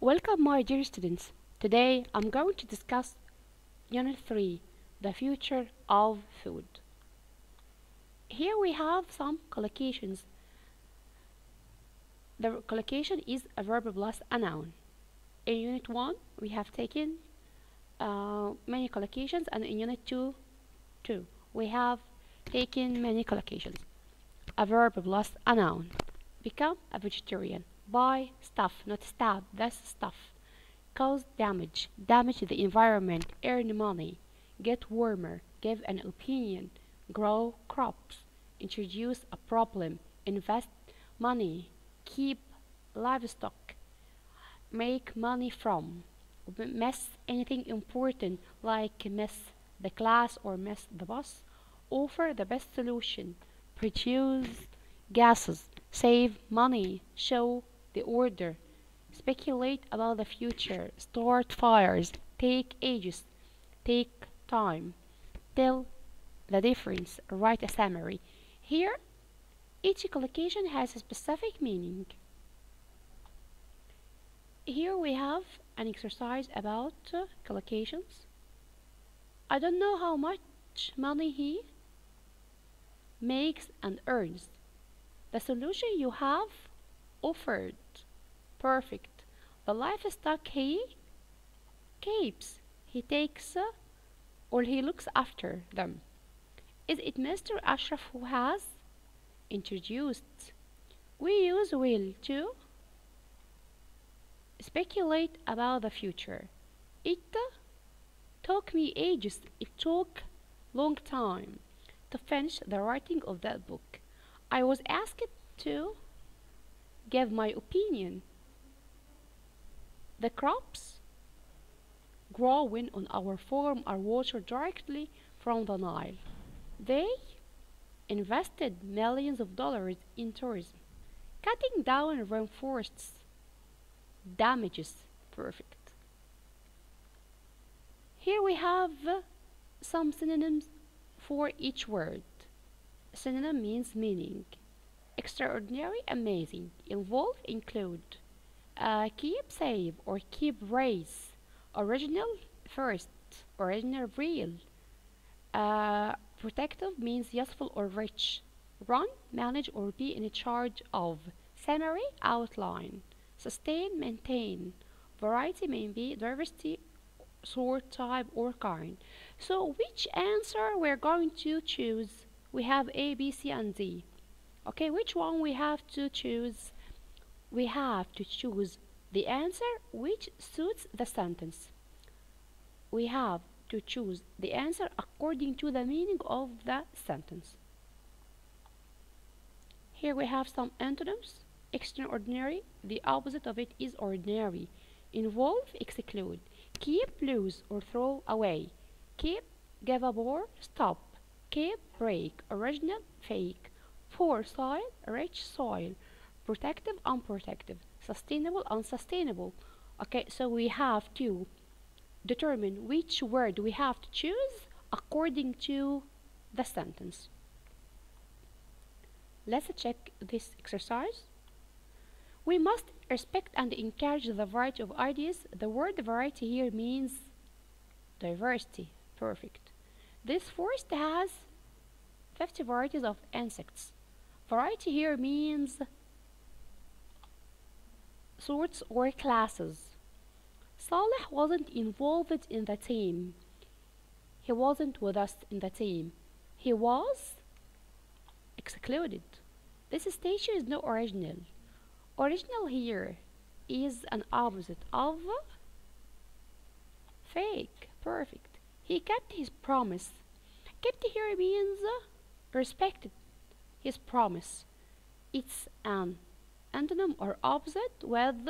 Welcome, my dear students. Today I'm going to discuss Unit 3 The Future of Food. Here we have some collocations. The collocation is a verb plus a noun. In Unit 1, we have taken uh, many collocations, and in Unit 2, too, we have taken many collocations. A verb plus a noun. Become a vegetarian. Buy stuff, not stab, that's stuff. Cause damage, damage the environment, earn money, get warmer, give an opinion, grow crops, introduce a problem, invest money, keep livestock, make money from, mess anything important like mess the class or mess the bus, offer the best solution, produce gases, save money, show the order, speculate about the future, start fires, take ages, take time, tell the difference, write a summary. Here, each collocation has a specific meaning. Here we have an exercise about uh, collocations. I don't know how much money he makes and earns. The solution you have offered. Perfect. The livestock he keeps. He takes uh, or he looks after them. Is it Mr. Ashraf who has introduced? We use will to speculate about the future. It uh, took me ages, it took long time to finish the writing of that book. I was asked to give my opinion. The crops growing on our farm are watered directly from the Nile. They invested millions of dollars in tourism. Cutting down rainforests damages perfect. Here we have some synonyms for each word. Synonym means meaning. Extraordinary, amazing. Involve, include. Uh, keep, save, or keep, raise. Original, first. Original, real. Uh, protective means useful or rich. Run, manage, or be in charge of. Summary, outline. Sustain, maintain. Variety may be diversity, sort, type, or kind. So which answer we're going to choose? We have A, B, C, and D. Okay, which one we have to choose? We have to choose the answer which suits the sentence. We have to choose the answer according to the meaning of the sentence. Here we have some antonyms. Extraordinary, the opposite of it is ordinary. Involve, exclude. Keep, lose, or throw away. Keep, give up or stop. Keep, break. Original, fake. Poor soil, rich soil. Protective, unprotective. Sustainable, unsustainable. Okay, so we have to determine which word we have to choose according to the sentence. Let's check this exercise. We must respect and encourage the variety of ideas. The word variety here means diversity. Perfect. This forest has 50 varieties of insects. Variety here means sorts or classes. Saleh wasn't involved in the team. He wasn't with us in the team. He was excluded. This station is not original. Original here is an opposite of fake. Perfect. He kept his promise. Kept here means respected his promise. It's an antonym or opposite with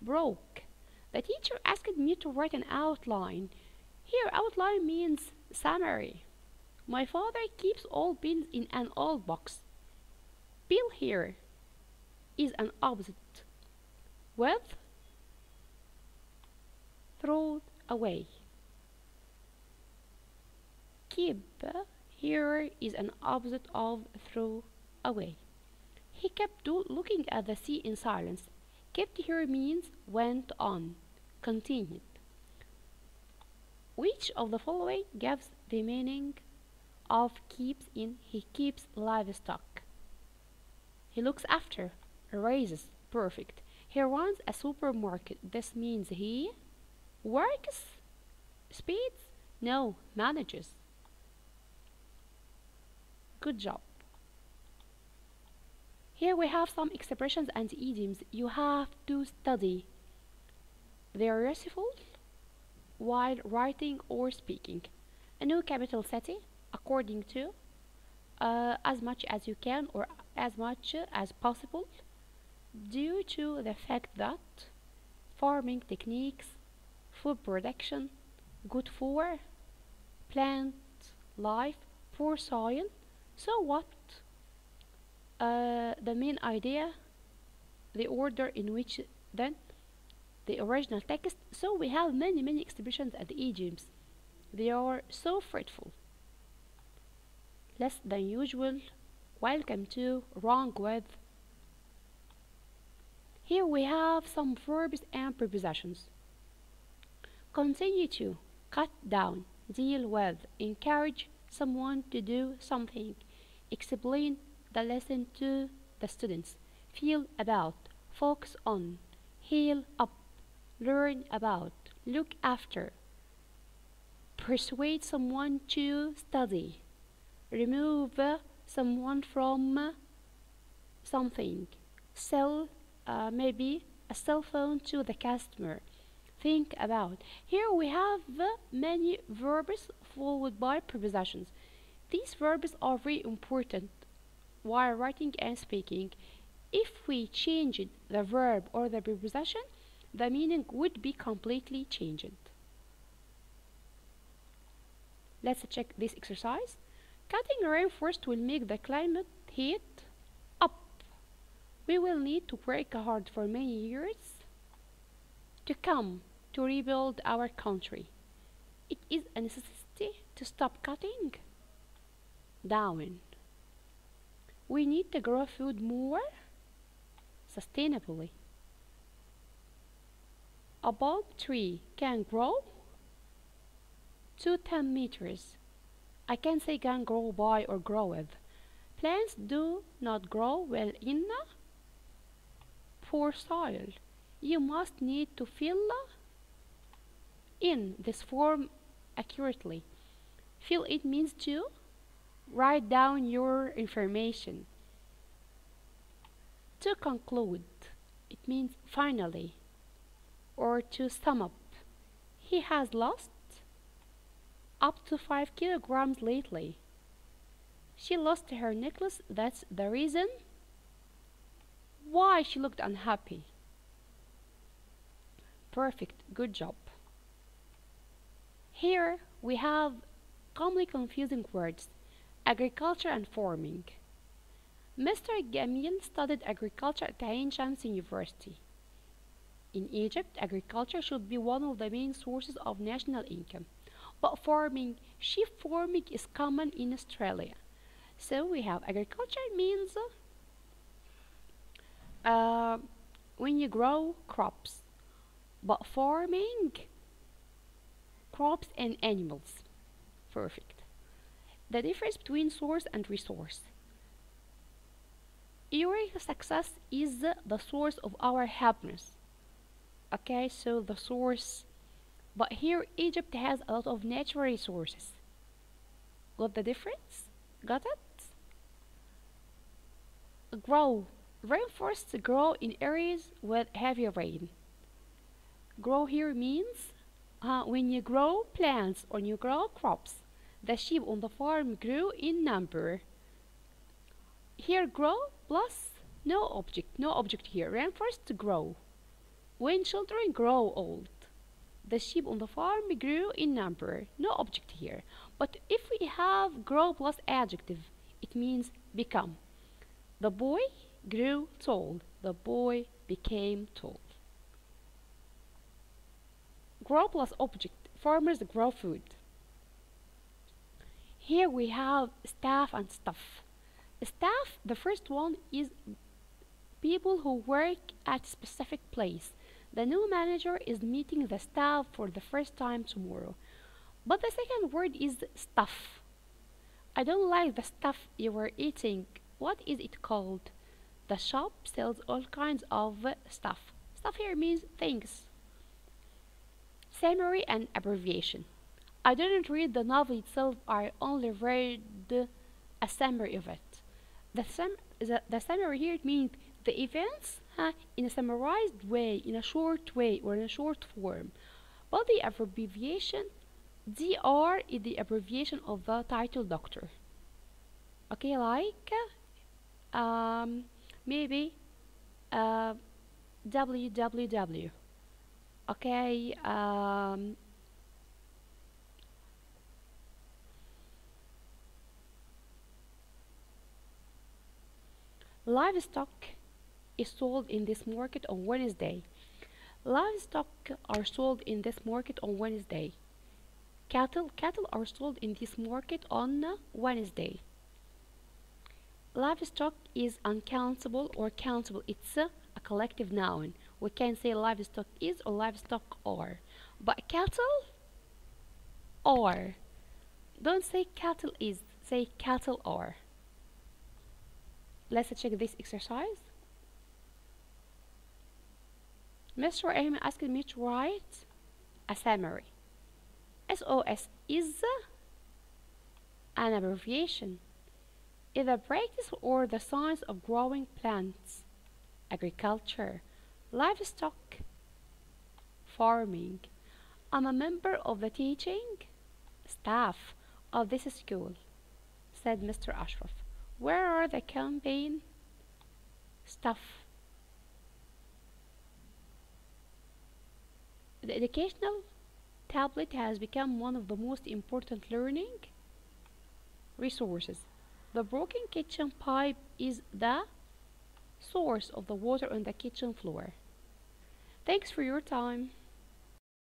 broke. The teacher asked me to write an outline. Here, outline means summary. My father keeps all pins in an old box. Bill here is an opposite with throw away. Keep here is an opposite of throw away. He kept looking at the sea in silence. Kept here means went on, continued. Which of the following gives the meaning of keeps in he keeps livestock? He looks after, raises, perfect. He runs a supermarket. This means he works, speeds, no, manages. Good job. Here we have some expressions and idioms you have to study. They are useful while writing or speaking. A new capital city, according to, uh, as much as you can or as much as possible, due to the fact that farming techniques, food production, good for, plant life, poor soil. So what? Uh, the main idea, the order in which then the original text. So we have many many expressions the idioms. They are so fruitful. Less than usual. Welcome to wrong with. Here we have some verbs and prepositions. Continue to, cut down, deal with, encourage someone to do something, explain the lesson to the students, feel about, focus on, heal up, learn about, look after, persuade someone to study, remove someone from something, sell uh, maybe a cell phone to the customer. Think about. Here we have many verbs followed by prepositions. These verbs are very important while writing and speaking. If we changed the verb or the preposition, the meaning would be completely changed. Let's check this exercise. Cutting rainforest will make the climate heat up. We will need to work hard for many years to come to rebuild our country. It is a necessity to stop cutting down. We need to grow food more sustainably. A bulb tree can grow to 10 meters. I can say can grow by or grow with. Plants do not grow well in poor soil. You must need to fill in this form accurately. Fill it means to write down your information. To conclude, it means finally, or to sum up. He has lost up to 5 kilograms lately. She lost her necklace, that's the reason why she looked unhappy. Perfect, good job. Here we have commonly confusing words agriculture and farming. Mr. Gamil studied agriculture at Ain Shams University. In Egypt, agriculture should be one of the main sources of national income, but farming, sheep farming is common in Australia. So we have agriculture means uh, when you grow crops, but farming crops and animals. Perfect. The difference between source and resource. Your success is the source of our happiness. Okay, so the source. But here Egypt has a lot of natural resources. Got the difference? Got it? Grow. Rainforests grow in areas with heavy rain. Grow here means uh, when you grow plants or you grow crops. The sheep on the farm grew in number. Here grow plus no object, no object here. Rainforest grow. When children grow old, the sheep on the farm grew in number. No object here. But if we have grow plus adjective, it means become. The boy grew tall. The boy became tall. Grow plus object. Farmers grow food. Here we have staff and stuff. Staff, the first one is people who work at a specific place. The new manager is meeting the staff for the first time tomorrow. But the second word is stuff. I don't like the stuff you were eating. What is it called? The shop sells all kinds of stuff. Stuff here means things. Summary and abbreviation. I didn't read the novel itself, I only read a summary of it. The, sum- the, the summary here means the events uh, in a summarized way, in a short way, or in a short form. But the abbreviation DR is the abbreviation of the title doctor. Okay, like um, maybe uh, www. Okay, um, livestock is sold in this market on Wednesday. Livestock are sold in this market on Wednesday. Cattle cattle are sold in this market on Wednesday. Livestock is uncountable or countable. It's a, a collective noun. We can say livestock is or livestock are. But cattle are. Don't say cattle is, say cattle are. Let's check this exercise. Mr. Amy asked me to write a summary. SOS is an abbreviation. Is the practice or the science of growing plants, agriculture, livestock, farming. I'm a member of the teaching staff of this school, said Mr. Ashraf. Where are the campaign staff? The educational tablet has become one of the most important learning resources. The broken kitchen pipe is the source of the water on the kitchen floor. Thanks for your time.